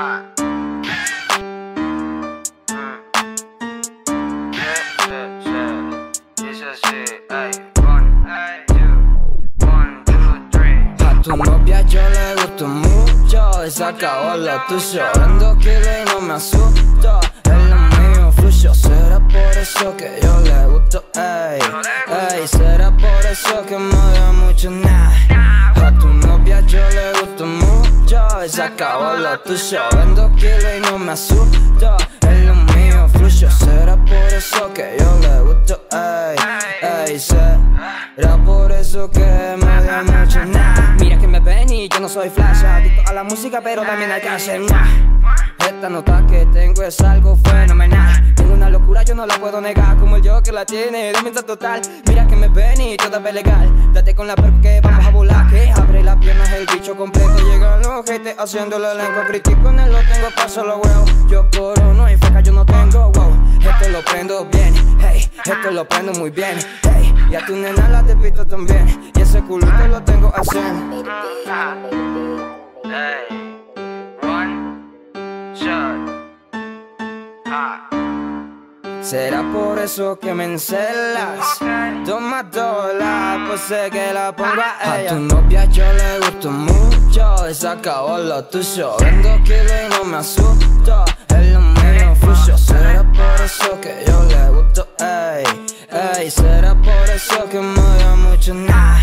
A tu novia yo le gusto mucho y se acabó lo tuyo. Vendo kilos y no me asusto. Es lo mío, fluyo. Será por eso que yo le gusto, ey, ey. Será por eso que me da mucho, nah. Se acabó lo tuyo. Vendo kilos y no me asusto. Es lo mío, fluyo. Será por eso que yo le gusto, ey. Ey, será por eso que me odia mucho, nah. Mira que me ven y yo no soy flash. Adicto a la música, pero también que hacer más. Esta nota que tengo es algo fenomenal. Tengo una locura, yo no la puedo negar. Como el yo que la tiene, de total. Mira que me ven y todo es legal. Date con la perra que vamos a volar. Que abre las piernas. Haciendo la lengua. Critico en él, lo tengo, paso los huevos. Yo corono y faca yo no tengo, wow. Esto lo prendo bien, hey. Esto lo prendo muy bien, hey. Y a tu nena la te pito también. Y ese culito lo tengo al 100. Hey. One shot. Ah. Será por eso que me encelas. Dos más dólares, pues sé que la pongo a ella. A tu novia yo le gusto mucho. Y se acabó lo tuyo. Vendo kilos y no me asusto. Es lo mío, fluyo. Será por eso que yo le gusto, ey. Ey, será por eso que me odia mucho, nah.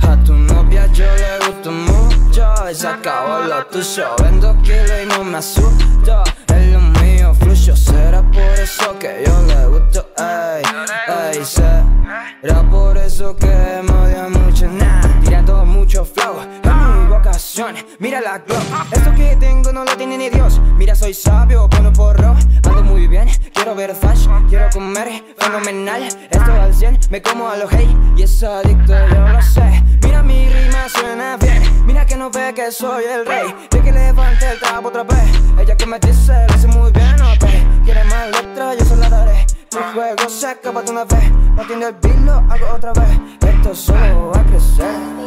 A tu novia yo le gusto mucho. Y se acabó lo tuyo. Vendo kilos y no me asusto. Es lo mío, fluyo. Será por eso que yo le gusto, ey. Ey, será por eso que me odia mucho, nah. Tirando mucho flow. En mi vocación, mira la glow. Esto que tengo no lo tiene ni Dios. Mira, soy sabio, pone porro. Ando muy bien, quiero ver fashion, quiero comer fenomenal. Esto al 100, me como a los hey. Y es adicto, yo lo sé. Mira mi rima suena bien. Mira que no ve que soy el rey. De que levante el trapo otra vez. Ella que me dice, juego se acaba de una vez. No tiene el lo hago otra vez. Esto solo va a crecer.